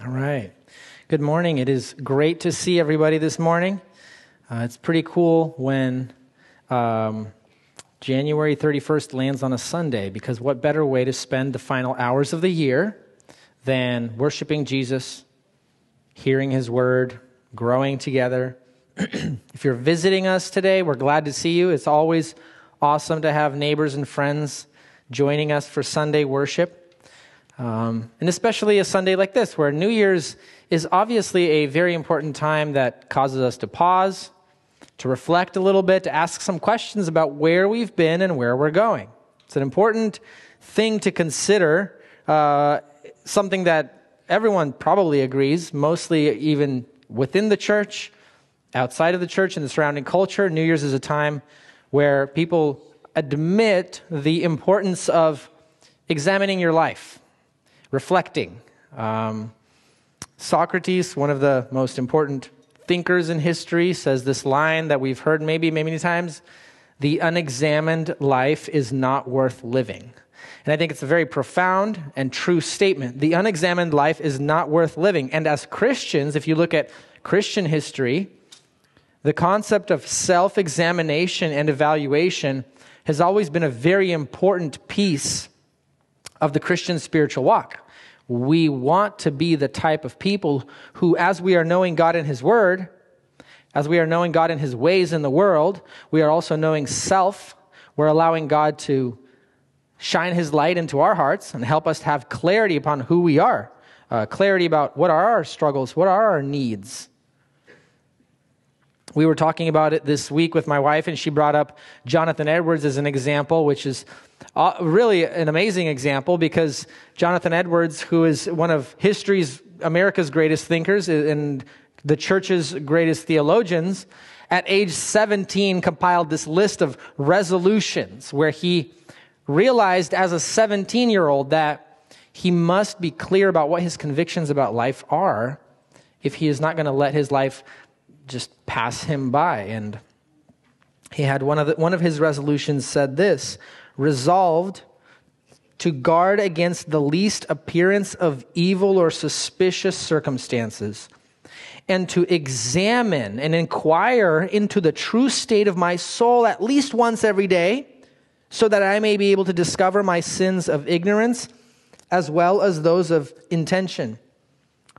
All right. Good morning. It is great to see everybody this morning. Uh, it's pretty cool when um, January 31st lands on a Sunday because what better way to spend the final hours of the year than worshiping Jesus, hearing his word, growing together. if you're visiting us today, we're glad to see you. It's always awesome to have neighbors and friends joining us for Sunday worship. Um, and especially a Sunday like this, where New Year's is obviously a very important time that causes us to pause, to reflect a little bit, to ask some questions about where we've been and where we're going. It's an important thing to consider, uh, something that everyone probably agrees, mostly even within the church, outside of the church, and the surrounding culture. New Year's is a time where people admit the importance of examining your life reflecting. Um, Socrates, one of the most important thinkers in history, says this line that we've heard maybe many times the unexamined life is not worth living. And I think it's a very profound and true statement. The unexamined life is not worth living. And as Christians, if you look at Christian history, the concept of self examination and evaluation has always been a very important piece of the Christian spiritual walk. We want to be the type of people who, as we are knowing God in His Word, as we are knowing God in His ways in the world, we are also knowing self. We're allowing God to shine His light into our hearts and help us to have clarity upon who we are, uh, clarity about what are our struggles, what are our needs. We were talking about it this week with my wife, and she brought up Jonathan Edwards as an example, which is uh, really an amazing example because Jonathan Edwards, who is one of history's, America's greatest thinkers and the church's greatest theologians, at age 17 compiled this list of resolutions where he realized as a 17 year old that he must be clear about what his convictions about life are if he is not going to let his life just pass him by. And he had one of, the, one of his resolutions said this resolved to guard against the least appearance of evil or suspicious circumstances, and to examine and inquire into the true state of my soul at least once every day, so that I may be able to discover my sins of ignorance as well as those of intention.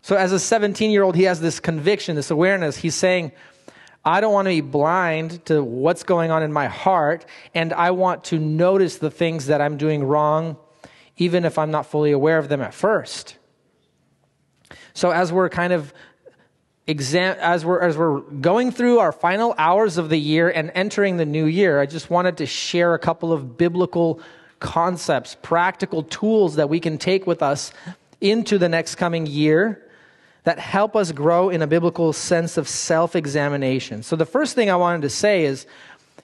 So, as a 17 year old, he has this conviction, this awareness. He's saying, I don't want to be blind to what's going on in my heart, and I want to notice the things that I'm doing wrong, even if I'm not fully aware of them at first. So, as we're kind of exam- as we're as we're going through our final hours of the year and entering the new year, I just wanted to share a couple of biblical concepts, practical tools that we can take with us into the next coming year that help us grow in a biblical sense of self examination. So, the first thing I wanted to say is,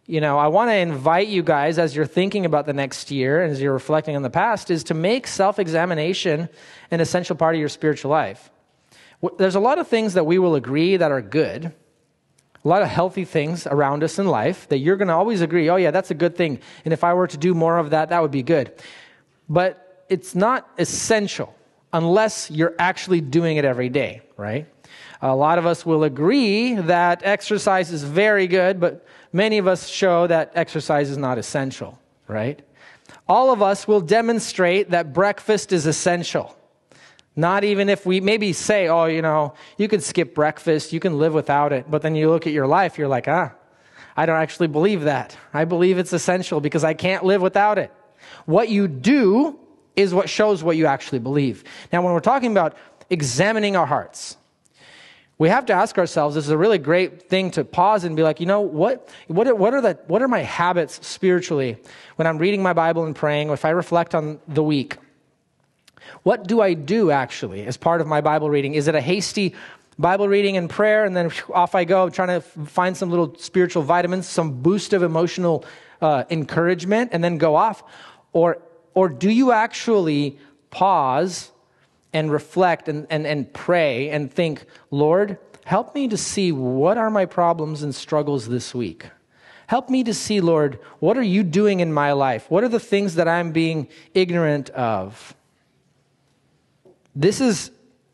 you know, I want to invite you guys as you're thinking about the next year and as you're reflecting on the past, is to make self examination an essential part of your spiritual life. There's a lot of things that we will agree that are good, a lot of healthy things around us in life that you're going to always agree, oh, yeah, that's a good thing. And if I were to do more of that, that would be good. But it's not essential unless you're actually doing it every day, right? A lot of us will agree that exercise is very good, but many of us show that exercise is not essential, right? All of us will demonstrate that breakfast is essential. Not even if we maybe say, oh, you know, you can skip breakfast, you can live without it. But then you look at your life, you're like, ah, I don't actually believe that. I believe it's essential because I can't live without it. What you do is what shows what you actually believe. Now, when we're talking about examining our hearts, we have to ask ourselves this is a really great thing to pause and be like, you know, what, what, are, what, are, the, what are my habits spiritually when I'm reading my Bible and praying, if I reflect on the week? What do I do actually as part of my Bible reading? Is it a hasty Bible reading and prayer, and then off I go, trying to find some little spiritual vitamins, some boost of emotional uh, encouragement, and then go off? Or or do you actually pause and reflect and, and, and pray and think, Lord, help me to see what are my problems and struggles this week? Help me to see, Lord, what are you doing in my life? What are the things that I'm being ignorant of? This is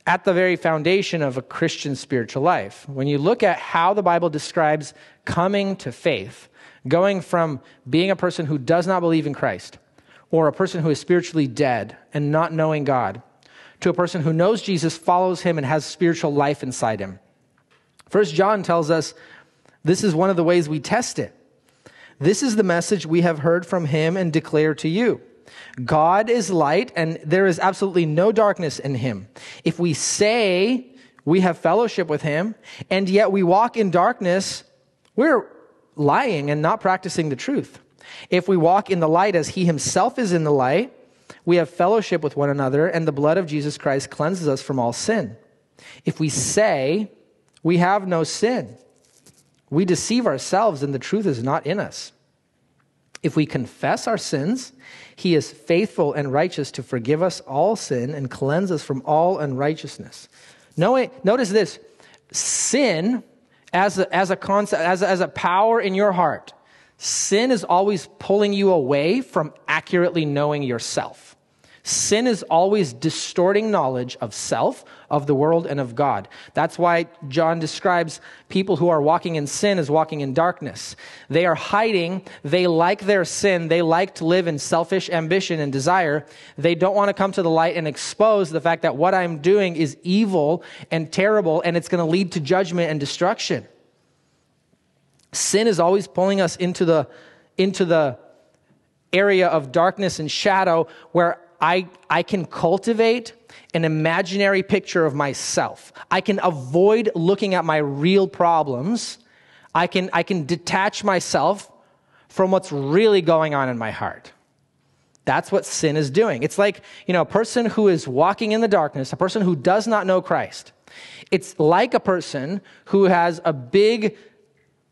at the very foundation of a Christian spiritual life. When you look at how the Bible describes coming to faith, going from being a person who does not believe in Christ, or a person who is spiritually dead and not knowing God, to a person who knows Jesus, follows him, and has spiritual life inside him. First John tells us this is one of the ways we test it. This is the message we have heard from him and declare to you. God is light, and there is absolutely no darkness in him. If we say we have fellowship with him, and yet we walk in darkness, we're lying and not practicing the truth. If we walk in the light as he himself is in the light, we have fellowship with one another, and the blood of Jesus Christ cleanses us from all sin. If we say we have no sin, we deceive ourselves and the truth is not in us. If we confess our sins, he is faithful and righteous to forgive us all sin and cleanse us from all unrighteousness. Notice this sin as a, as a concept, as a, as a power in your heart, sin is always pulling you away from accurately knowing yourself. Sin is always distorting knowledge of self, of the world, and of God. That's why John describes people who are walking in sin as walking in darkness. They are hiding. They like their sin. They like to live in selfish ambition and desire. They don't want to come to the light and expose the fact that what I'm doing is evil and terrible, and it's going to lead to judgment and destruction. Sin is always pulling us into the, into the area of darkness and shadow where I, I can cultivate an imaginary picture of myself. I can avoid looking at my real problems. I can, I can detach myself from what's really going on in my heart. That's what sin is doing. It's like, you know, a person who is walking in the darkness, a person who does not know Christ. It's like a person who has a big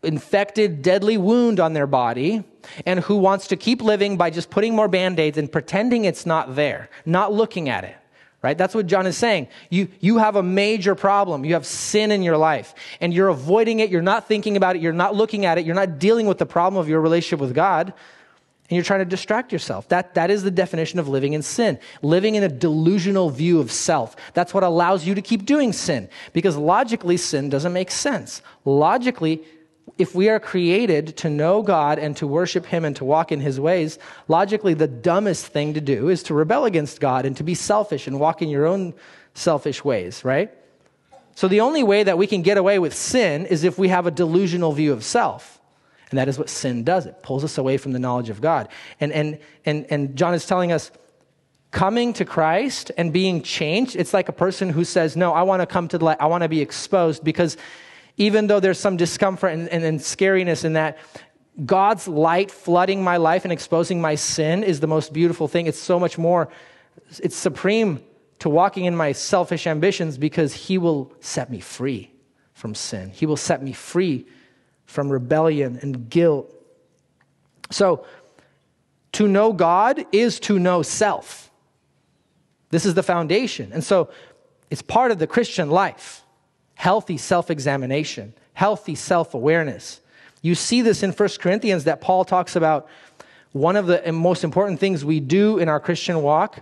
infected, deadly wound on their body and who wants to keep living by just putting more band aids and pretending it's not there, not looking at it. Right? That's what John is saying. You, you have a major problem. You have sin in your life and you're avoiding it. You're not thinking about it. You're not looking at it. You're not dealing with the problem of your relationship with God and you're trying to distract yourself. That, that is the definition of living in sin. Living in a delusional view of self. That's what allows you to keep doing sin because logically, sin doesn't make sense. Logically, if we are created to know God and to worship Him and to walk in His ways, logically, the dumbest thing to do is to rebel against God and to be selfish and walk in your own selfish ways, right? So, the only way that we can get away with sin is if we have a delusional view of self. And that is what sin does it pulls us away from the knowledge of God. And, and, and, and John is telling us, coming to Christ and being changed, it's like a person who says, No, I want to come to the light, I want to be exposed because even though there's some discomfort and, and, and scariness in that, God's light flooding my life and exposing my sin is the most beautiful thing. It's so much more, it's supreme to walking in my selfish ambitions because He will set me free from sin. He will set me free from rebellion and guilt. So, to know God is to know self. This is the foundation. And so, it's part of the Christian life healthy self examination, healthy self awareness. You see this in 1 Corinthians that Paul talks about one of the most important things we do in our Christian walk.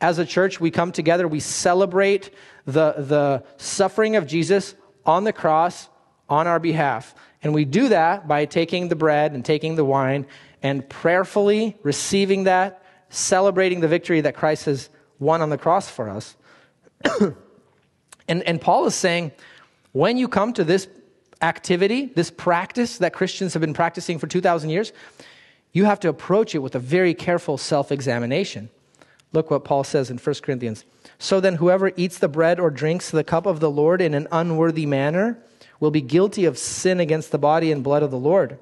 As a church, we come together, we celebrate the, the suffering of Jesus on the cross on our behalf. And we do that by taking the bread and taking the wine and prayerfully receiving that, celebrating the victory that Christ has won on the cross for us. and, and Paul is saying, when you come to this activity, this practice that Christians have been practicing for 2,000 years, you have to approach it with a very careful self examination. Look what Paul says in 1 Corinthians. So then, whoever eats the bread or drinks the cup of the Lord in an unworthy manner will be guilty of sin against the body and blood of the Lord.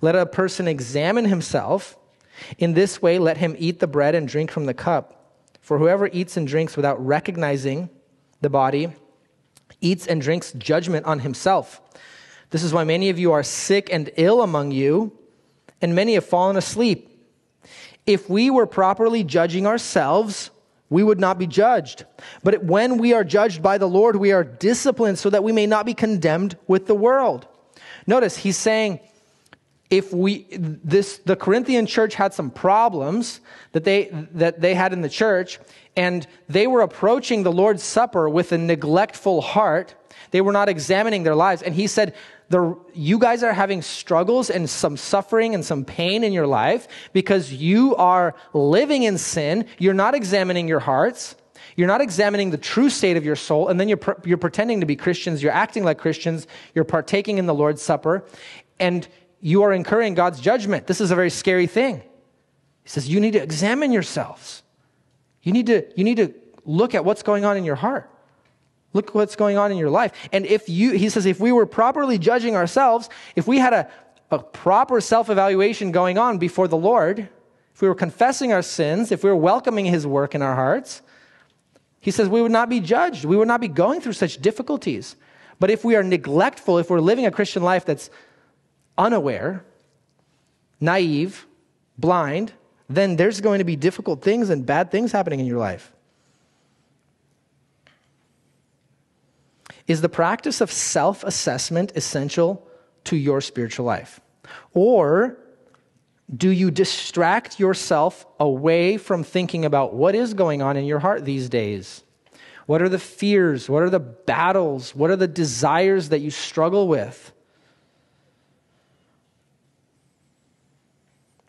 Let a person examine himself. In this way, let him eat the bread and drink from the cup. For whoever eats and drinks without recognizing the body eats and drinks judgment on himself. This is why many of you are sick and ill among you, and many have fallen asleep. If we were properly judging ourselves, we would not be judged. But when we are judged by the Lord, we are disciplined so that we may not be condemned with the world. Notice he's saying, if we this the corinthian church had some problems that they that they had in the church and they were approaching the lord's supper with a neglectful heart. They were not examining their lives. And he said the, you guys are having struggles and some suffering and some pain in your life because you are living in sin. You're not examining your hearts. You're not examining the true state of your soul, and then you're, you're pretending to be Christians. You're acting like Christians. You're partaking in the Lord's Supper, and you are incurring God's judgment. This is a very scary thing. He says, You need to examine yourselves. You need to, you need to look at what's going on in your heart. Look what's going on in your life. And if you, he says, if we were properly judging ourselves, if we had a, a proper self evaluation going on before the Lord, if we were confessing our sins, if we were welcoming his work in our hearts, he says we would not be judged. We would not be going through such difficulties. But if we are neglectful, if we're living a Christian life that's unaware, naive, blind, then there's going to be difficult things and bad things happening in your life. Is the practice of self assessment essential to your spiritual life? Or do you distract yourself away from thinking about what is going on in your heart these days? What are the fears? What are the battles? What are the desires that you struggle with?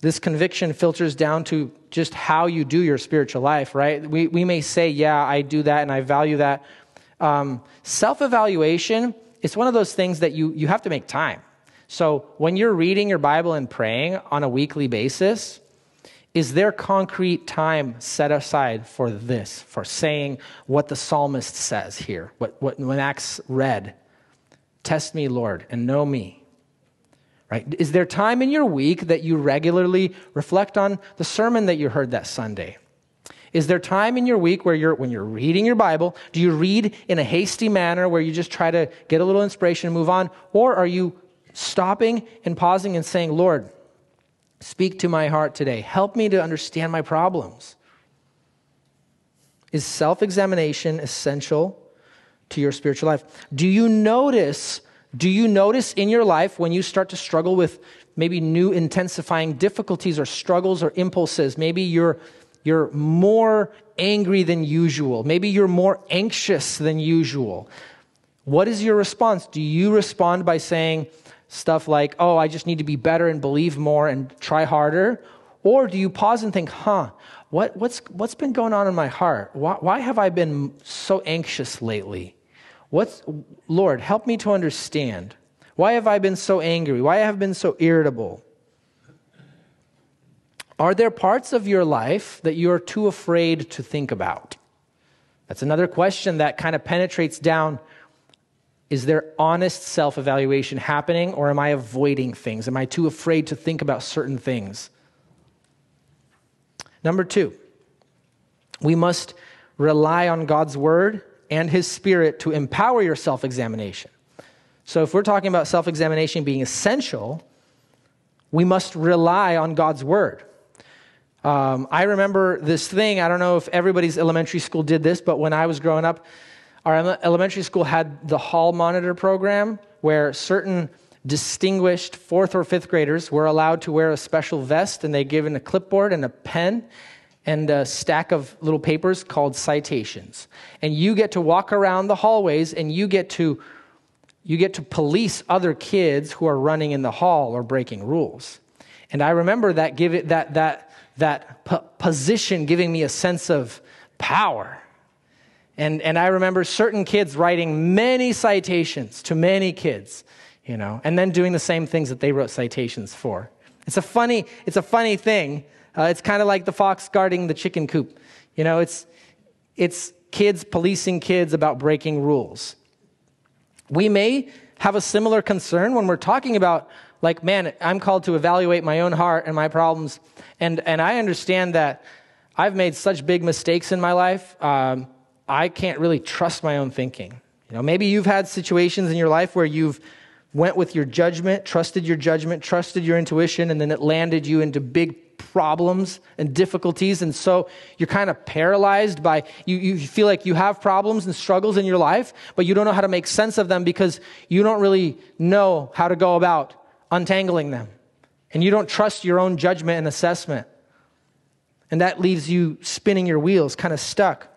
This conviction filters down to just how you do your spiritual life, right? We, we may say, yeah, I do that and I value that. Um, Self evaluation, it's one of those things that you, you have to make time. So when you're reading your Bible and praying on a weekly basis, is there concrete time set aside for this, for saying what the psalmist says here, what, what when Acts read? Test me, Lord, and know me right? Is there time in your week that you regularly reflect on the sermon that you heard that Sunday? Is there time in your week where you're, when you're reading your Bible, do you read in a hasty manner where you just try to get a little inspiration and move on? Or are you stopping and pausing and saying, Lord, speak to my heart today. Help me to understand my problems? Is self examination essential to your spiritual life? Do you notice do you notice in your life when you start to struggle with maybe new intensifying difficulties or struggles or impulses? Maybe you're, you're more angry than usual. Maybe you're more anxious than usual. What is your response? Do you respond by saying stuff like, oh, I just need to be better and believe more and try harder? Or do you pause and think, huh, what, what's, what's been going on in my heart? Why, why have I been so anxious lately? What's, Lord, help me to understand. Why have I been so angry? Why have I been so irritable? Are there parts of your life that you're too afraid to think about? That's another question that kind of penetrates down. Is there honest self evaluation happening, or am I avoiding things? Am I too afraid to think about certain things? Number two, we must rely on God's word and His Spirit to empower your self examination. So, if we're talking about self examination being essential, we must rely on God's Word. Um, I remember this thing, I don't know if everybody's elementary school did this, but when I was growing up, our elementary school had the hall monitor program where certain distinguished fourth or fifth graders were allowed to wear a special vest and they given a clipboard and a pen and a stack of little papers called citations. And you get to walk around the hallways and you get to you get to police other kids who are running in the hall or breaking rules. And I remember that give it, that that that p- position giving me a sense of power. And and I remember certain kids writing many citations to many kids, you know, and then doing the same things that they wrote citations for. It's a funny it's a funny thing uh, it's kind of like the fox guarding the chicken coop. You know, it's, it's kids policing kids about breaking rules. We may have a similar concern when we're talking about, like, man, I'm called to evaluate my own heart and my problems. And, and I understand that I've made such big mistakes in my life. Um, I can't really trust my own thinking. You know, maybe you've had situations in your life where you've went with your judgment, trusted your judgment, trusted your intuition, and then it landed you into big problems and difficulties. And so you're kind of paralyzed by, you, you feel like you have problems and struggles in your life, but you don't know how to make sense of them because you don't really know how to go about untangling them. and you don't trust your own judgment and assessment. And that leaves you spinning your wheels, kind of stuck.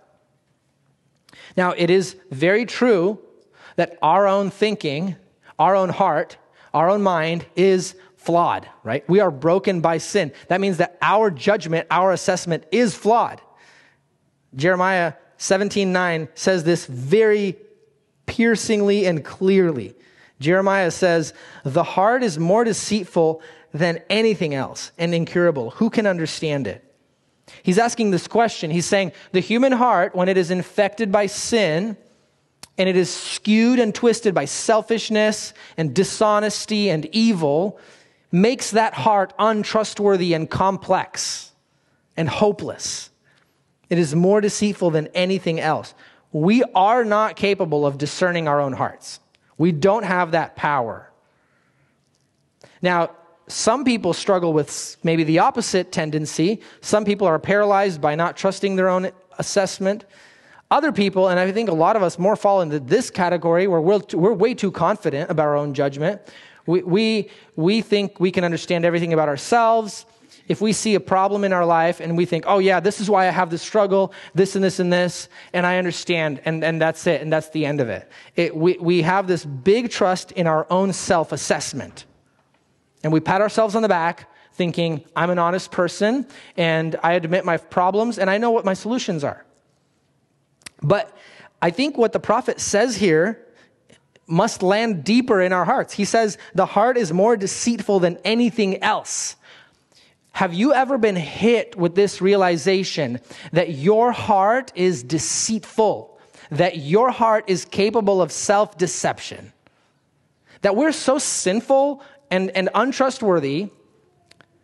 Now, it is very true that our own thinking, our own heart, our own mind is flawed, right? We are broken by sin. That means that our judgment, our assessment is flawed. Jeremiah 17:9 says this very piercingly and clearly. Jeremiah says, "The heart is more deceitful than anything else and incurable. Who can understand it?" He's asking this question. He's saying, "The human heart when it is infected by sin, and it is skewed and twisted by selfishness and dishonesty and evil, makes that heart untrustworthy and complex and hopeless. It is more deceitful than anything else. We are not capable of discerning our own hearts. We don't have that power. Now, some people struggle with maybe the opposite tendency. Some people are paralyzed by not trusting their own assessment. Other people, and I think a lot of us more fall into this category where we're, we're way too confident about our own judgment. We, we, we think we can understand everything about ourselves. If we see a problem in our life and we think, oh, yeah, this is why I have this struggle, this and this and this, and I understand, and, and that's it, and that's the end of it. it we, we have this big trust in our own self assessment. And we pat ourselves on the back thinking, I'm an honest person, and I admit my problems, and I know what my solutions are. But I think what the prophet says here must land deeper in our hearts. He says, the heart is more deceitful than anything else. Have you ever been hit with this realization that your heart is deceitful, that your heart is capable of self deception? That we're so sinful and, and untrustworthy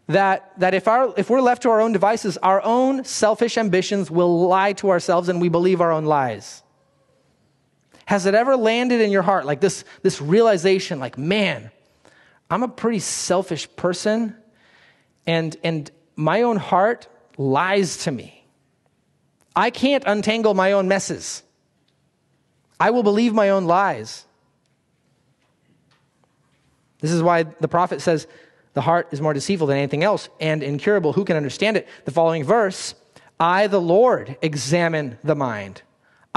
that, that if, our, if we're left to our own devices, our own selfish ambitions will lie to ourselves and we believe our own lies. Has it ever landed in your heart like this, this realization, like, man, I'm a pretty selfish person and, and my own heart lies to me. I can't untangle my own messes. I will believe my own lies. This is why the prophet says, the heart is more deceitful than anything else and incurable. Who can understand it? The following verse I, the Lord, examine the mind.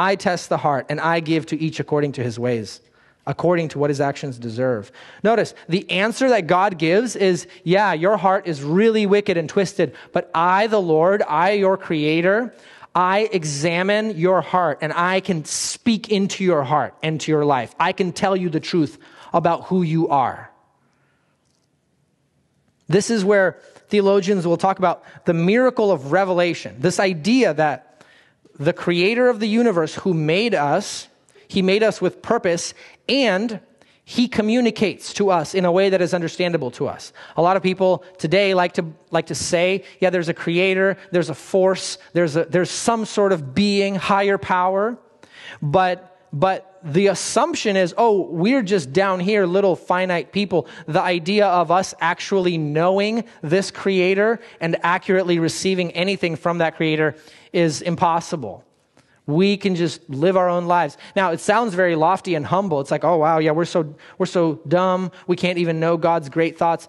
I test the heart, and I give to each according to his ways, according to what his actions deserve. Notice the answer that God gives is yeah, your heart is really wicked and twisted, but I, the Lord, I, your creator, I examine your heart and I can speak into your heart and to your life. I can tell you the truth about who you are. This is where theologians will talk about the miracle of revelation. This idea that the creator of the universe who made us, he made us with purpose and he communicates to us in a way that is understandable to us. A lot of people today like to like to say, yeah, there's a creator, there's a force, there's a, there's some sort of being, higher power, but but the assumption is, oh, we're just down here, little finite people. The idea of us actually knowing this creator and accurately receiving anything from that creator is impossible. We can just live our own lives. Now, it sounds very lofty and humble. It's like, oh, wow, yeah, we're so, we're so dumb. We can't even know God's great thoughts.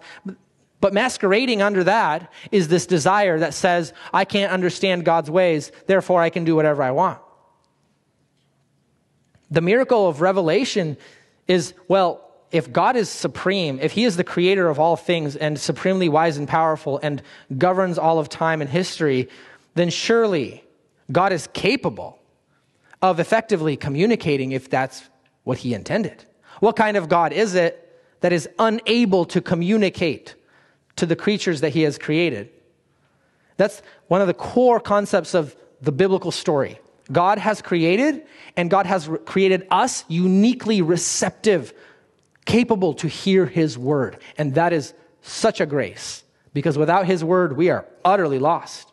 But masquerading under that is this desire that says, I can't understand God's ways, therefore I can do whatever I want. The miracle of revelation is, well, if God is supreme, if He is the creator of all things and supremely wise and powerful and governs all of time and history, then surely God is capable of effectively communicating if that's what He intended. What kind of God is it that is unable to communicate to the creatures that He has created? That's one of the core concepts of the biblical story. God has created, and God has re- created us uniquely receptive, capable to hear His word. And that is such a grace, because without His word, we are utterly lost.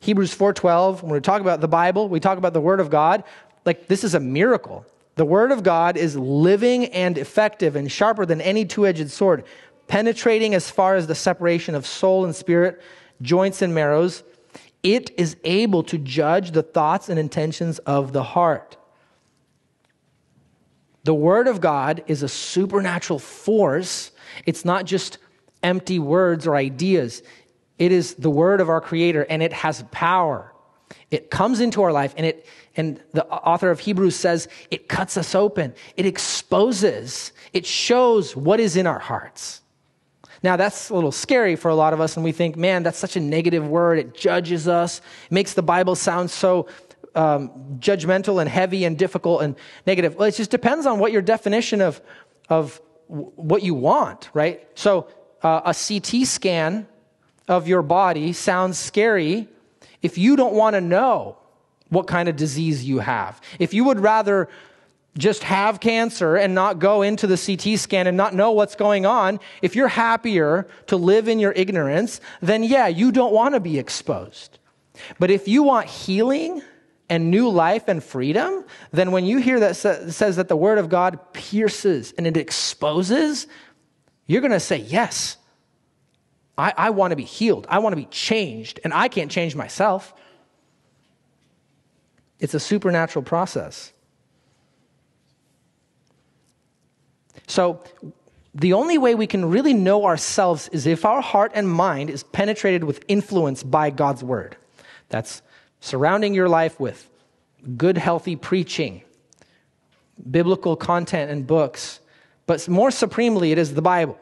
Hebrews 4:12 when we talk about the Bible, we talk about the word of God, like this is a miracle. The word of God is living and effective and sharper than any two-edged sword, penetrating as far as the separation of soul and spirit, joints and marrows, it is able to judge the thoughts and intentions of the heart. The Word of God is a supernatural force. It's not just empty words or ideas. It is the Word of our Creator, and it has power. It comes into our life, and it and the author of Hebrews says it cuts us open. It exposes. It shows what is in our hearts. Now, that's a little scary for a lot of us, and we think, man, that's such a negative word. It judges us, it makes the Bible sound so um, judgmental and heavy and difficult and negative. Well, it just depends on what your definition of, of what you want, right? So, uh, a CT scan of your body sounds scary if you don't want to know what kind of disease you have. If you would rather just have cancer and not go into the CT scan and not know what's going on, if you're happier to live in your ignorance, then yeah, you don't want to be exposed. But if you want healing and new life and freedom, then when you hear that says that the word of God pierces and it exposes, you're going to say, Yes, I, I want to be healed. I want to be changed, and I can't change myself. It's a supernatural process. So, the only way we can really know ourselves is if our heart and mind is penetrated with influence by God's word. That's surrounding your life with good, healthy preaching, biblical content and books, but more supremely, it is the Bible.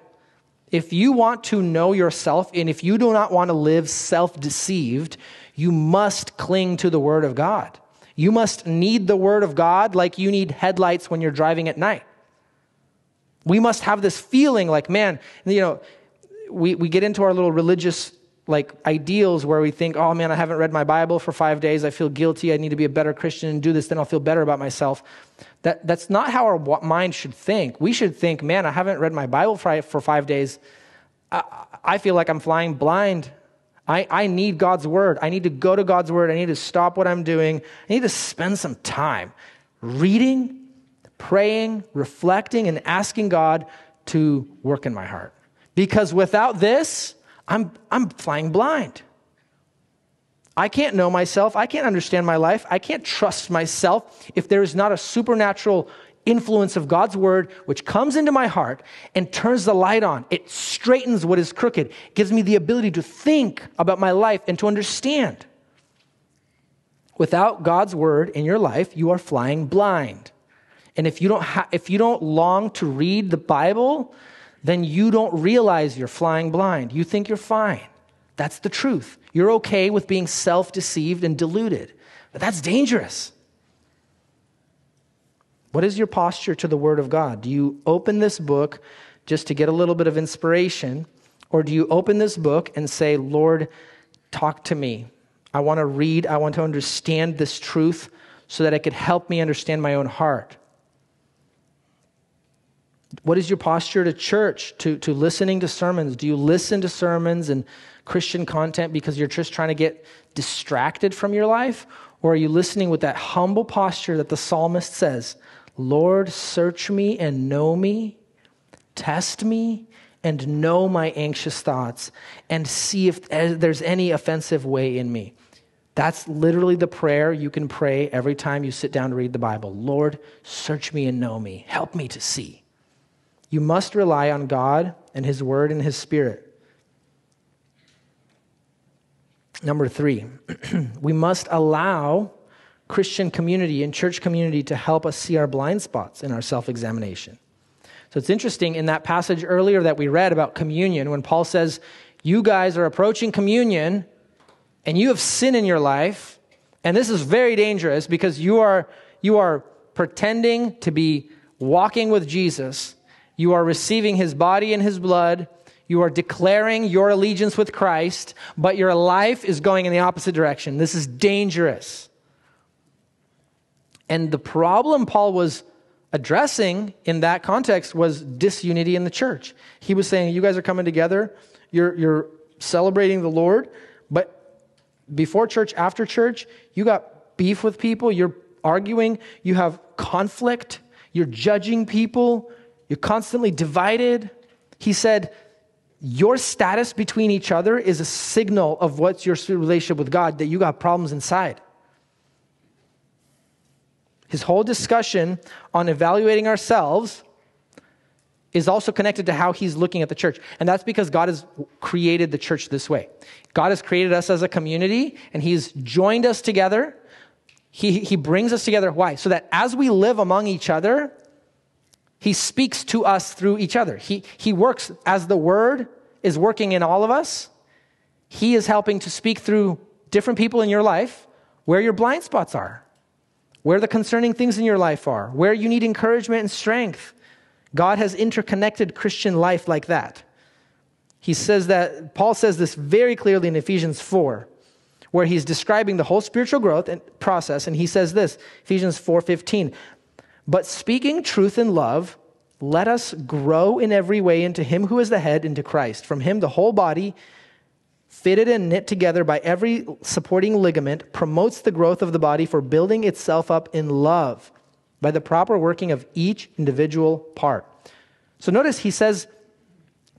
If you want to know yourself and if you do not want to live self deceived, you must cling to the Word of God. You must need the Word of God like you need headlights when you're driving at night. We must have this feeling like, man, you know, we, we get into our little religious like ideals where we think, oh man, I haven't read my Bible for five days. I feel guilty. I need to be a better Christian and do this. Then I'll feel better about myself. That, that's not how our mind should think. We should think, man, I haven't read my Bible for, for five days. I, I feel like I'm flying blind. I, I need God's word. I need to go to God's word. I need to stop what I'm doing. I need to spend some time reading praying, reflecting, and asking God to work in my heart. Because without this, I'm, I'm flying blind. I can't know myself. I can't understand my life. I can't trust myself if there is not a supernatural influence of God's word which comes into my heart and turns the light on. It straightens what is crooked, gives me the ability to think about my life and to understand. Without God's word in your life, you are flying blind. And if you don't, ha- if you don't long to read the Bible, then you don't realize you're flying blind. You think you're fine. That's the truth. You're okay with being self deceived and deluded. But that's dangerous. What is your posture to the Word of God? Do you open this book just to get a little bit of inspiration? Or do you open this book and say, Lord, talk to me? I want to read, I want to understand this truth so that it could help me understand my own heart. What is your posture to church, to, to listening to sermons? Do you listen to sermons and Christian content because you're just trying to get distracted from your life? Or are you listening with that humble posture that the psalmist says, Lord, search me and know me, test me and know my anxious thoughts, and see if eh, there's any offensive way in me? That's literally the prayer you can pray every time you sit down to read the Bible. Lord, search me and know me. Help me to see. You must rely on God and His Word and His Spirit. Number three, we must allow Christian community and church community to help us see our blind spots in our self examination. So it's interesting in that passage earlier that we read about communion, when Paul says, You guys are approaching communion and you have sin in your life, and this is very dangerous because you are, you are pretending to be walking with Jesus you are receiving his body and his blood. You are declaring your allegiance with Christ, but your life is going in the opposite direction. This is dangerous. And the problem Paul was addressing in that context was disunity in the church. He was saying, You guys are coming together, you're, you're celebrating the Lord, but before church, after church, you got beef with people, you're arguing, you have conflict, you're judging people, you're constantly divided. He said, Your status between each other is a signal of what's your relationship with God, that you got problems inside. His whole discussion on evaluating ourselves is also connected to how he's looking at the church. And that's because God has created the church this way. God has created us as a community and he's joined us together. He, he brings us together. Why? So that as we live among each other, he speaks to us through each other. He, he works as the word is working in all of us. He is helping to speak through different people in your life where your blind spots are, where the concerning things in your life are, where you need encouragement and strength. God has interconnected Christian life like that. He says that, Paul says this very clearly in Ephesians 4, where he's describing the whole spiritual growth and process, and he says this, Ephesians 4:15. But speaking truth in love, let us grow in every way into him who is the head, into Christ. From him the whole body fitted and knit together by every supporting ligament, promotes the growth of the body for building itself up in love by the proper working of each individual part. So notice he says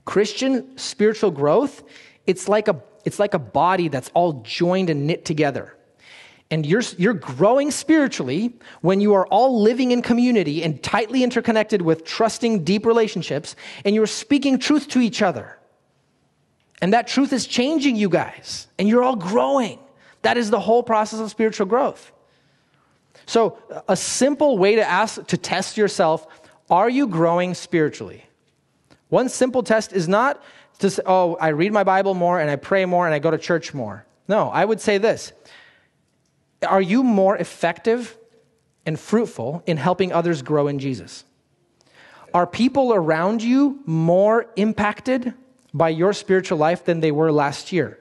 Christian spiritual growth, it's like a it's like a body that's all joined and knit together. And you're, you're growing spiritually when you are all living in community and tightly interconnected with trusting, deep relationships, and you're speaking truth to each other. And that truth is changing you guys, and you're all growing. That is the whole process of spiritual growth. So, a simple way to ask to test yourself, are you growing spiritually? One simple test is not to say, oh, I read my Bible more and I pray more and I go to church more. No, I would say this. Are you more effective and fruitful in helping others grow in Jesus? Are people around you more impacted by your spiritual life than they were last year?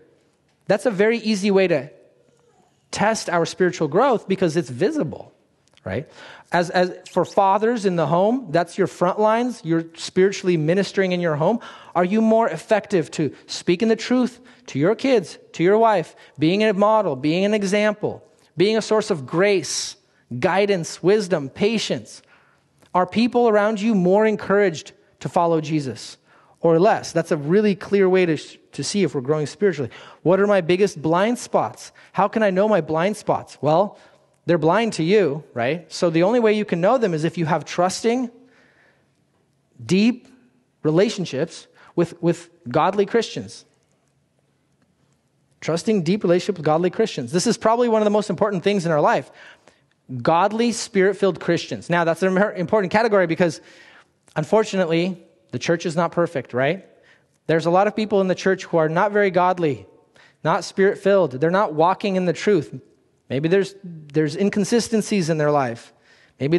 That's a very easy way to test our spiritual growth because it's visible, right? As, as for fathers in the home, that's your front lines. You're spiritually ministering in your home. Are you more effective to speaking the truth to your kids, to your wife, being a model, being an example, being a source of grace, guidance, wisdom, patience? Are people around you more encouraged to follow Jesus? or less. That's a really clear way to, to see if we're growing spiritually. What are my biggest blind spots? How can I know my blind spots? Well, they're blind to you, right? So the only way you can know them is if you have trusting, deep relationships with, with godly Christians. Trusting deep relationship with godly Christians. This is probably one of the most important things in our life. Godly, spirit filled Christians. Now, that's an important category because, unfortunately, the church is not perfect, right? There's a lot of people in the church who are not very godly, not spirit filled. They're not walking in the truth. Maybe there's, there's inconsistencies in their life. Maybe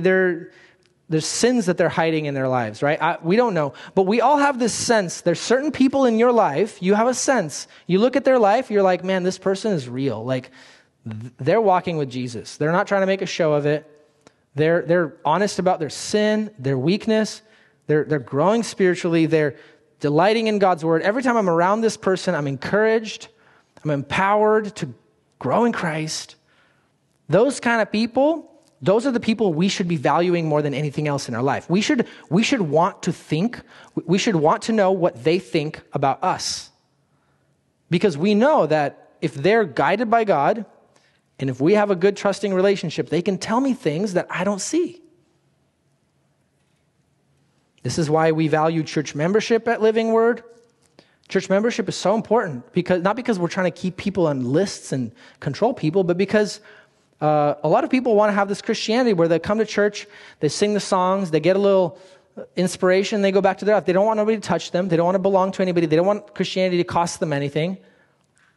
there's sins that they're hiding in their lives, right? I, we don't know. But we all have this sense. There's certain people in your life, you have a sense. You look at their life, you're like, man, this person is real. Like, they're walking with Jesus. They're not trying to make a show of it. They're, they're honest about their sin, their weakness. They're, they're growing spiritually. They're delighting in God's word. Every time I'm around this person, I'm encouraged, I'm empowered to grow in Christ. Those kind of people, those are the people we should be valuing more than anything else in our life. We should, we should want to think, we should want to know what they think about us. Because we know that if they're guided by God, and if we have a good trusting relationship, they can tell me things that I don't see. This is why we value church membership at Living Word. Church membership is so important because not because we're trying to keep people on lists and control people, but because uh, a lot of people want to have this Christianity where they come to church, they sing the songs, they get a little inspiration, they go back to their life. They don't want nobody to touch them. They don't want to belong to anybody. They don't want Christianity to cost them anything.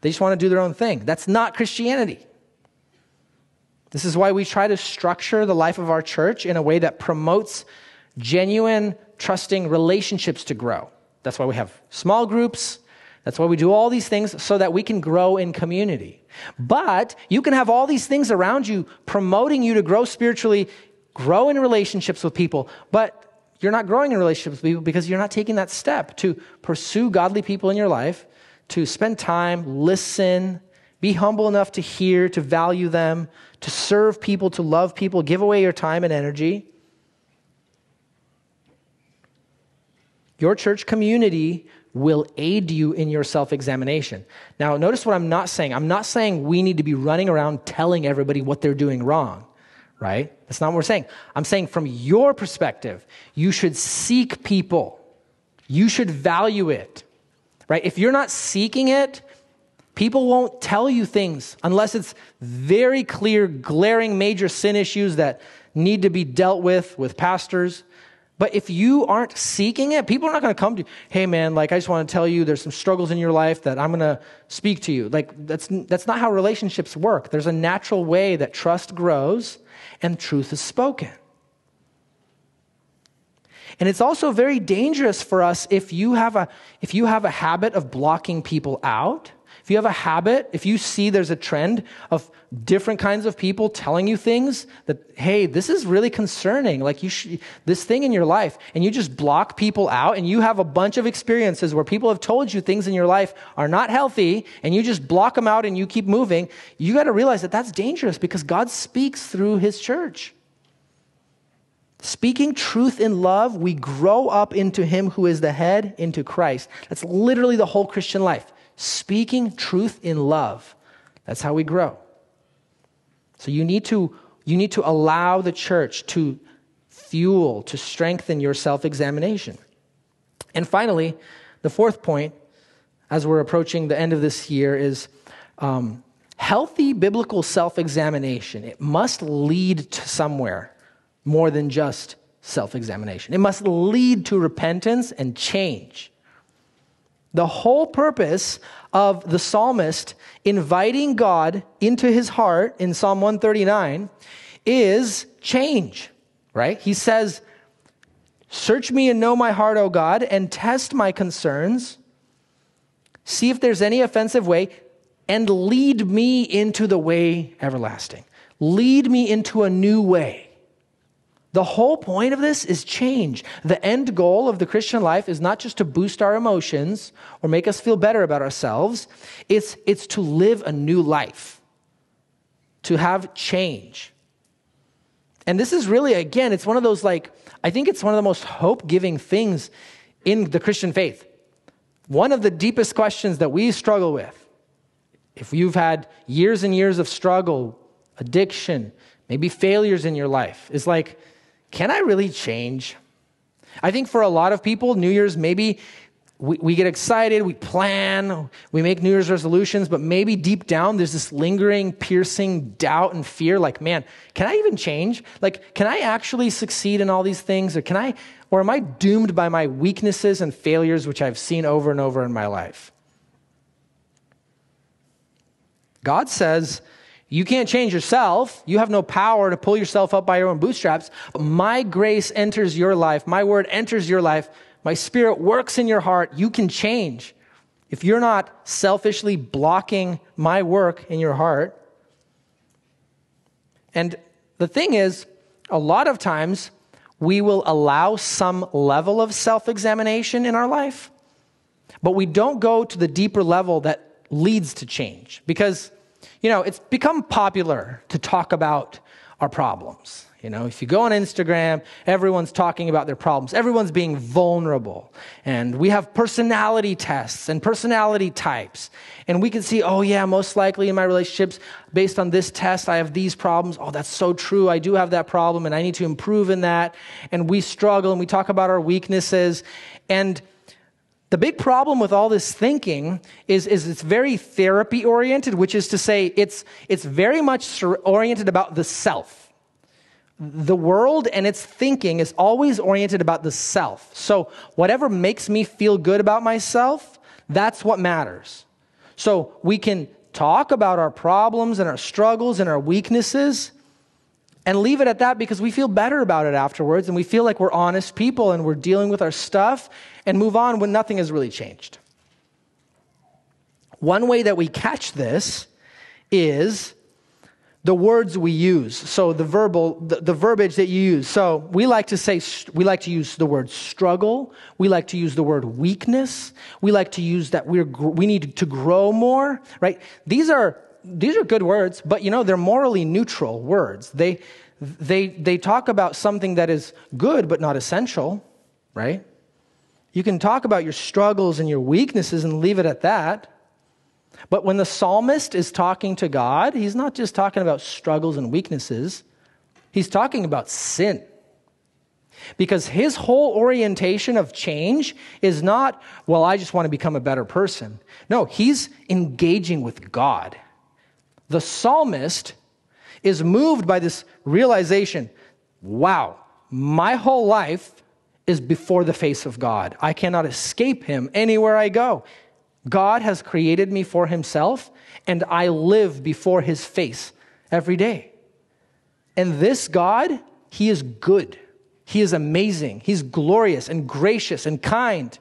They just want to do their own thing. That's not Christianity. This is why we try to structure the life of our church in a way that promotes genuine trusting relationships to grow. That's why we have small groups. That's why we do all these things so that we can grow in community. But you can have all these things around you promoting you to grow spiritually, grow in relationships with people, but you're not growing in relationships with people because you're not taking that step to pursue godly people in your life, to spend time, listen, be humble enough to hear, to value them, to serve people, to love people, give away your time and energy. Your church community will aid you in your self examination. Now, notice what I'm not saying. I'm not saying we need to be running around telling everybody what they're doing wrong, right? That's not what we're saying. I'm saying from your perspective, you should seek people. You should value it. Right? If you're not seeking it, people won't tell you things unless it's very clear, glaring major sin issues that need to be dealt with with pastors. But if you aren't seeking it, people are not going to come to you, hey man, like I just want to tell you there's some struggles in your life that I'm going to speak to you. Like that's that's not how relationships work. There's a natural way that trust grows and truth is spoken. And it's also very dangerous for us if you have a if you have a habit of blocking people out if you have a habit, if you see there's a trend of different kinds of people telling you things that, hey, this is really concerning, like you should, this thing in your life, and you just block people out, and you have a bunch of experiences where people have told you things in your life are not healthy, and you just block them out and you keep moving, you got to realize that that's dangerous because God speaks through his church. Speaking truth in love, we grow up into him who is the head, into Christ. That's literally the whole Christian life speaking truth in love. That's how we grow. So you need to, you need to allow the church to fuel, to strengthen your self examination. And finally, the fourth point, as we're approaching the end of this year, is um, healthy biblical self examination. It must lead to somewhere more than just self examination, it must lead to repentance and change. The whole purpose of the psalmist inviting God into his heart in Psalm 139 is change, right? He says, Search me and know my heart, O God, and test my concerns. See if there's any offensive way, and lead me into the way everlasting. Lead me into a new way. The whole point of this is change. The end goal of the Christian life is not just to boost our emotions or make us feel better about ourselves, it's, it's to live a new life, to have change. And this is really, again, it's one of those like, I think it's one of the most hope giving things in the Christian faith. One of the deepest questions that we struggle with, if you've had years and years of struggle, addiction, maybe failures in your life, is like, can I really change? I think for a lot of people, New Year's, maybe we, we get excited, we plan, we make New Year's resolutions, but maybe deep down there's this lingering, piercing doubt and fear like, man, can I even change? Like, can I actually succeed in all these things? Or can I, or am I doomed by my weaknesses and failures, which I've seen over and over in my life? God says, you can't change yourself. You have no power to pull yourself up by your own bootstraps. My grace enters your life. My word enters your life. My spirit works in your heart. You can change. If you're not selfishly blocking my work in your heart. And the thing is, a lot of times we will allow some level of self examination in our life, but we don't go to the deeper level that leads to change because you know, it's become popular to talk about our problems. You know, if you go on Instagram, everyone's talking about their problems. Everyone's being vulnerable. And we have personality tests and personality types. And we can see, oh, yeah, most likely in my relationships, based on this test, I have these problems. Oh, that's so true. I do have that problem and I need to improve in that. And we struggle and we talk about our weaknesses. And the big problem with all this thinking is, is it's very therapy oriented, which is to say, it's, it's very much oriented about the self. The world and its thinking is always oriented about the self. So, whatever makes me feel good about myself, that's what matters. So, we can talk about our problems and our struggles and our weaknesses and leave it at that because we feel better about it afterwards and we feel like we're honest people and we're dealing with our stuff and move on when nothing has really changed. One way that we catch this is the words we use. So the verbal, the, the, verbiage that you use. So we like to say, we like to use the word struggle. We like to use the word weakness. We like to use that we're, we need to grow more, right? These are, these are good words, but you know, they're morally neutral words. They, they, they talk about something that is good, but not essential, right? You can talk about your struggles and your weaknesses and leave it at that. But when the psalmist is talking to God, he's not just talking about struggles and weaknesses. He's talking about sin. Because his whole orientation of change is not, well, I just want to become a better person. No, he's engaging with God. The psalmist is moved by this realization wow, my whole life is before the face of God. I cannot escape him anywhere I go. God has created me for himself, and I live before his face every day. And this God, he is good. He is amazing. He's glorious and gracious and kind.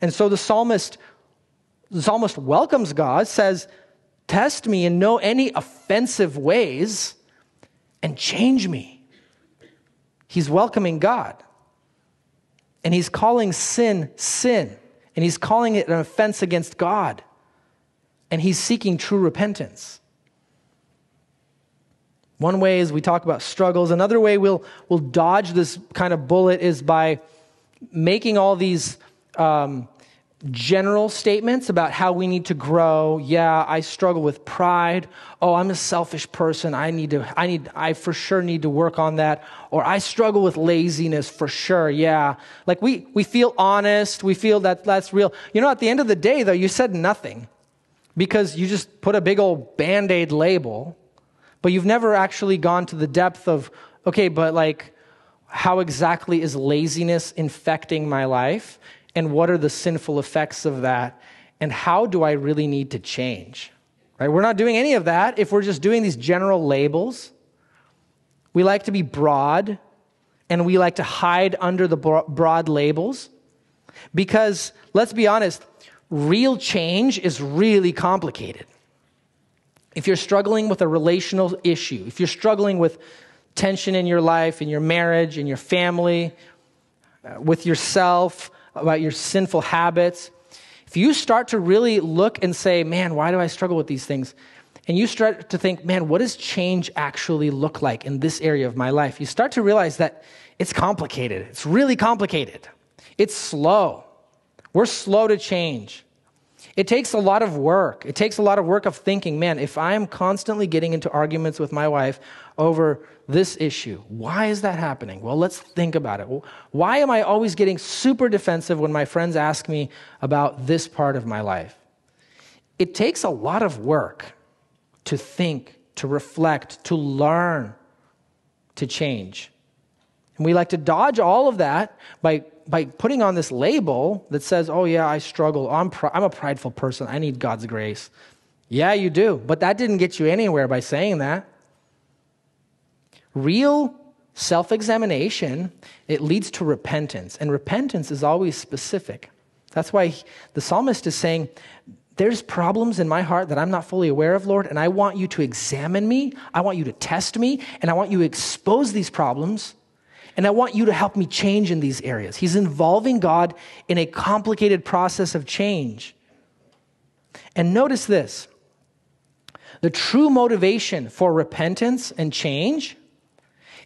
And so the psalmist, the psalmist welcomes God, says, Test me and know any offensive ways and change me. He's welcoming God. And he's calling sin, sin. And he's calling it an offense against God. And he's seeking true repentance. One way is we talk about struggles. Another way we'll, we'll dodge this kind of bullet is by making all these um, general statements about how we need to grow. Yeah, I struggle with pride. Oh, I'm a selfish person. I need to, I need, I for sure need to work on that. Or I struggle with laziness for sure. Yeah. Like we, we feel honest. We feel that that's real. You know, at the end of the day, though, you said nothing because you just put a big old band aid label but you've never actually gone to the depth of, okay, but like, how exactly is laziness infecting my life? And what are the sinful effects of that? And how do I really need to change? Right? We're not doing any of that if we're just doing these general labels. We like to be broad and we like to hide under the broad labels because, let's be honest, real change is really complicated if you're struggling with a relational issue, if you're struggling with tension in your life, in your marriage, in your family, uh, with yourself, about your sinful habits, if you start to really look and say, man, why do I struggle with these things? And you start to think, man, what does change actually look like in this area of my life? You start to realize that it's complicated. It's really complicated. It's slow. We're slow to change. It takes a lot of work. It takes a lot of work of thinking, man, if I'm constantly getting into arguments with my wife over this issue, why is that happening? Well, let's think about it. Why am I always getting super defensive when my friends ask me about this part of my life? It takes a lot of work to think, to reflect, to learn, to change. And we like to dodge all of that by by putting on this label that says, oh, yeah, I struggle. I'm, pr- I'm a prideful person. I need God's grace. Yeah, you do. But that didn't get you anywhere by saying that. Real self examination, it leads to repentance. And repentance is always specific. That's why the psalmist is saying, there's problems in my heart that I'm not fully aware of, Lord, and I want you to examine me. I want you to test me, and I want you to expose these problems and I want you to help me change in these areas. He's involving God in a complicated process of change. And notice this the true motivation for repentance and change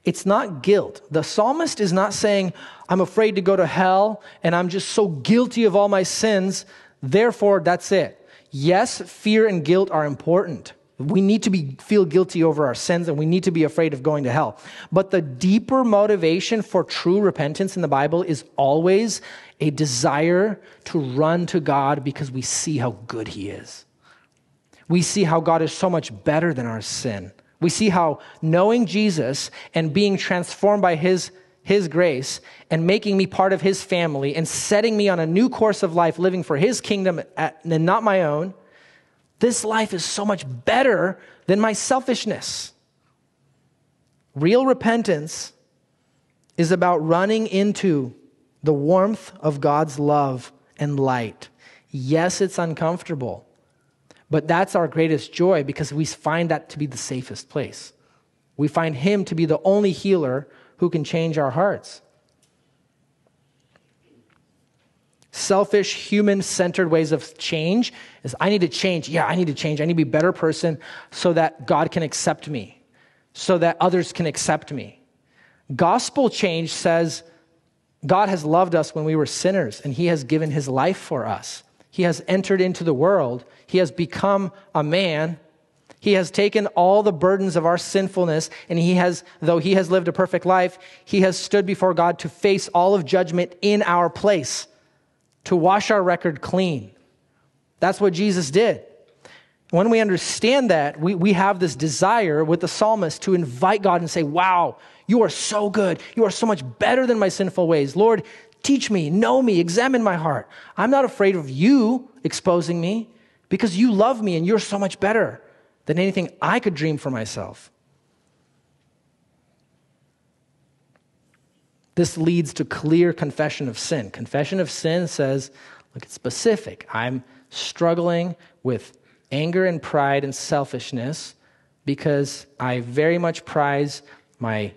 it's not guilt. The psalmist is not saying, I'm afraid to go to hell and I'm just so guilty of all my sins, therefore that's it. Yes, fear and guilt are important. We need to be, feel guilty over our sins and we need to be afraid of going to hell. But the deeper motivation for true repentance in the Bible is always a desire to run to God because we see how good He is. We see how God is so much better than our sin. We see how knowing Jesus and being transformed by His his grace and making me part of his family and setting me on a new course of life, living for his kingdom and not my own, this life is so much better than my selfishness. Real repentance is about running into the warmth of God's love and light. Yes, it's uncomfortable, but that's our greatest joy because we find that to be the safest place. We find Him to be the only healer who can change our hearts. selfish, human centered ways of change is I need to change. Yeah, I need to change. I need to be a better person so that God can accept me, so that others can accept me. Gospel change says God has loved us when we were sinners and he has given his life for us. He has entered into the world. He has become a man. He has taken all the burdens of our sinfulness, and he has, though he has lived a perfect life, he has stood before God to face all of judgment in our place, to wash our record clean. That's what Jesus did. When we understand that, we, we have this desire with the psalmist to invite God and say, Wow, you are so good. You are so much better than my sinful ways. Lord, teach me, know me, examine my heart. I'm not afraid of you exposing me because you love me and you're so much better than anything I could dream for myself. This leads to clear confession of sin. Confession of sin says, look, it's specific. I'm struggling with anger and pride and selfishness because I very much prize my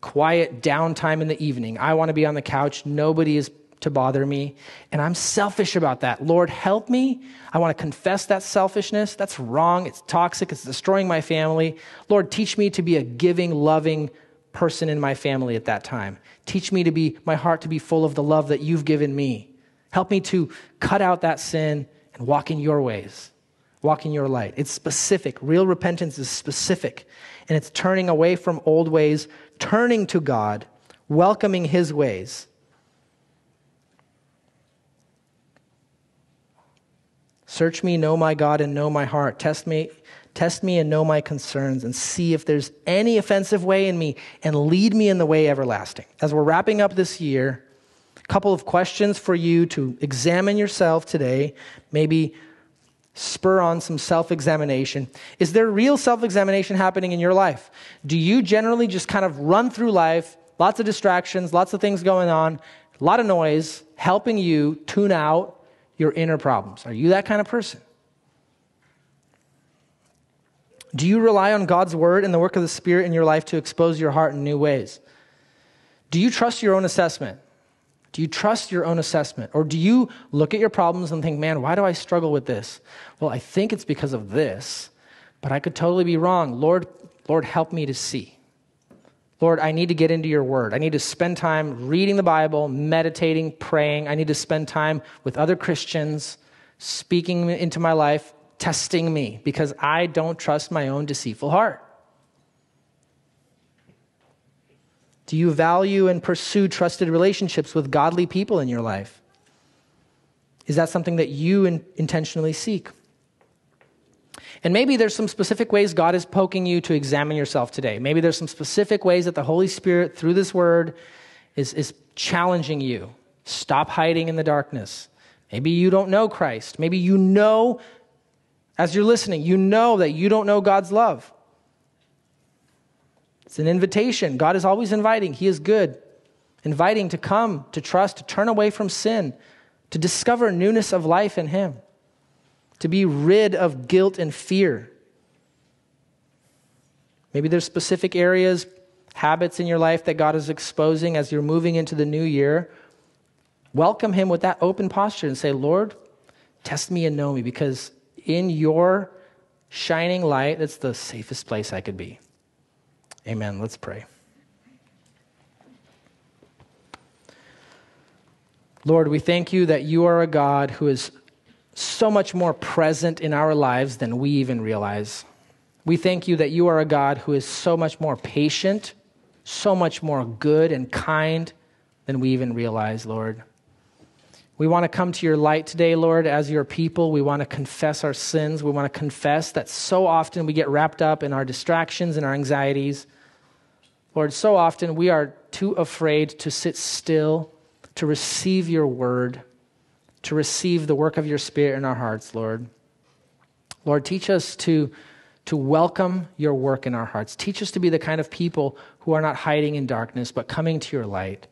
quiet downtime in the evening. I want to be on the couch. Nobody is to bother me. And I'm selfish about that. Lord, help me. I want to confess that selfishness. That's wrong. It's toxic. It's destroying my family. Lord, teach me to be a giving, loving person in my family at that time. Teach me to be, my heart to be full of the love that you've given me. Help me to cut out that sin and walk in your ways, walk in your light. It's specific. Real repentance is specific. And it's turning away from old ways, turning to God, welcoming his ways Search me, know my God, and know my heart. Test me, test me and know my concerns, and see if there's any offensive way in me, and lead me in the way everlasting. As we're wrapping up this year, a couple of questions for you to examine yourself today, maybe spur on some self examination. Is there real self examination happening in your life? Do you generally just kind of run through life, lots of distractions, lots of things going on, a lot of noise, helping you tune out your inner problems? Are you that kind of person? Do you rely on God's word and the work of the Spirit in your life to expose your heart in new ways? Do you trust your own assessment? Do you trust your own assessment? Or do you look at your problems and think, man, why do I struggle with this? Well, I think it's because of this, but I could totally be wrong. Lord, Lord, help me to see. Lord, I need to get into your word. I need to spend time reading the Bible, meditating, praying. I need to spend time with other Christians, speaking into my life, testing me, because I don't trust my own deceitful heart. Do you value and pursue trusted relationships with godly people in your life? Is that something that you in- intentionally seek? And maybe there's some specific ways God is poking you to examine yourself today. Maybe there's some specific ways that the Holy Spirit, through this word, is, is challenging you. Stop hiding in the darkness. Maybe you don't know Christ. Maybe you know, as you're listening, you know that you don't know God's love. It's an invitation. God is always inviting, He is good. Inviting to come, to trust, to turn away from sin, to discover newness of life in Him to be rid of guilt and fear. Maybe there's specific areas, habits in your life that God is exposing as you're moving into the new year. Welcome Him with that open posture and say, Lord, test me and know me because in your shining light, that's the safest place I could be. Amen. Let's pray. Lord, we thank you that you are a God who is so much more present in our lives than we even realize. We thank you that you are a God who is so much more patient, so much more good and kind than we even realize, Lord. We want to come to your light today, Lord, as your people. We want to confess our sins. We want to confess that so often we get wrapped up in our distractions and our anxieties. Lord, so often we are too afraid to sit still, to receive your word to receive the work of your Spirit in our hearts, Lord. Lord, teach us to, to welcome your work in our hearts. Teach us to be the kind of people who are not hiding in darkness, but coming to your light.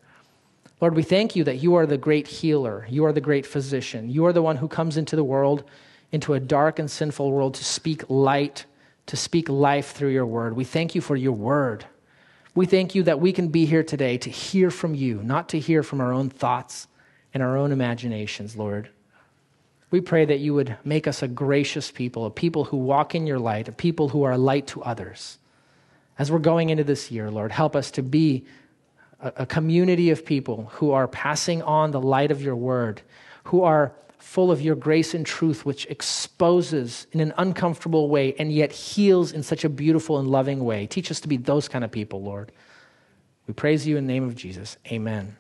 Lord, we thank you that you are the great healer. You are the great physician. You are the one who comes into the world, into a dark and sinful world, to speak light, to speak life through your word. We thank you for your word. We thank you that we can be here today to hear from you, not to hear from our own thoughts in our own imaginations, Lord. We pray that you would make us a gracious people, a people who walk in your light, a people who are light to others. As we're going into this year, Lord, help us to be a, a community of people who are passing on the light of your word, who are full of your grace and truth, which exposes in an uncomfortable way and yet heals in such a beautiful and loving way. Teach us to be those kind of people, Lord. We praise you in the name of Jesus. Amen.